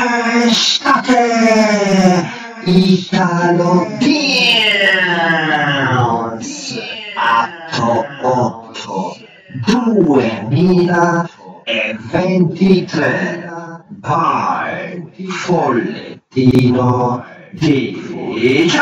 Estate Italo Dance Atto 8 2023 by Follettino DJ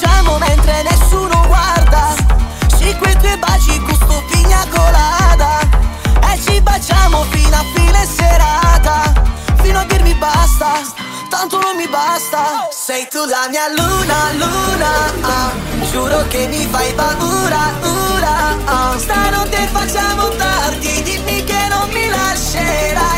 Ci baciamo mentre nessuno guarda? Sì, quei due baci gusto pigna colada E ci baciamo fino a fine serata. Fino a dirmi basta Tanto non mi basta. Sei tu la mia luna, luna ah. Giuro che mi fai paura, ura ah. Stanotte facciamo tardi Dimmi che non mi lascerai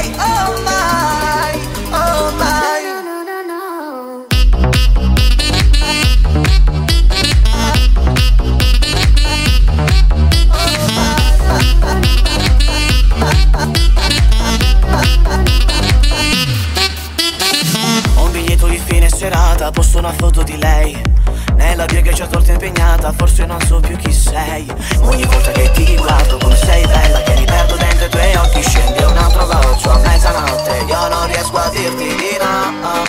serata, posto una foto di lei. Nella via che ci ha torta impegnata, forse non so più chi sei. Ogni volta che ti guardo come sei bella Che mi perdo dentro i tuoi occhi Scende un altro goccio a mezzanotte. Io non riesco a dirti di no.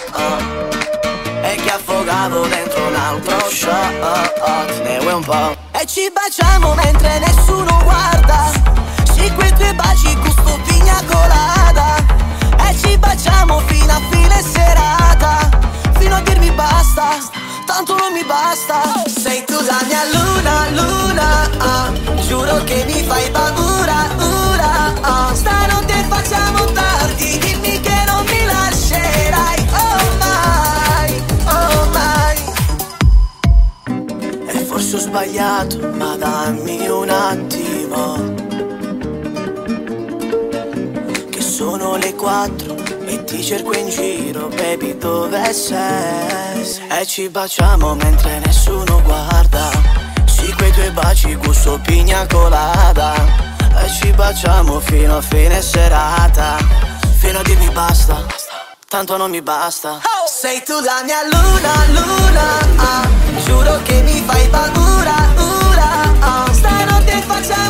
E che affogavo dentro un altro shot Ne vuoi un po' E ci baciamo mentre nessuno guarda. Sì, quei due baci gusto pigna colada e ci baciamo fino a fine serata Fino a dirmi basta Tanto non mi basta Sei tu la mia luna, luna ah. Giuro che mi fai paura, ura ah. Stanotte facciamo tardi Dimmi che non mi lascerai Oh mai, oh mai E forse ho sbagliato Ma dammi un attimo sono le quattro e ti cerco in giro, baby, dove sei? E ci baciamo mentre nessuno guarda. Sì, quei tuoi baci gusto pigna colada. E ci baciamo fino a fine serata. Fino a dirmi basta, tanto non mi basta. Sei tu la mia luna, luna. ah. Giuro che mi fai paura, ura. ah. Stanotte facciamo